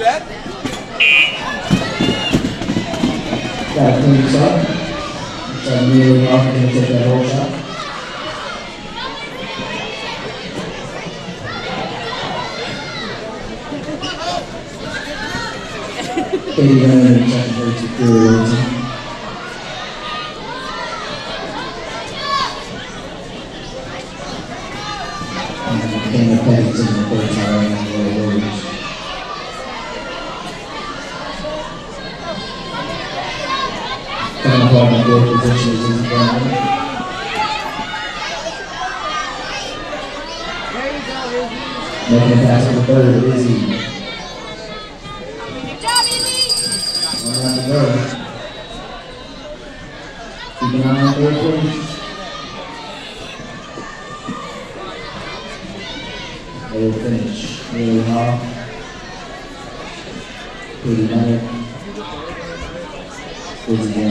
set. Got a clean shot. Got off and take that whole shot. The and Coming up on the. Making a pass the third, Izzy. One round to go. Keep an eye on third, please. They will finish. Really hard. Pretty nice. Izzy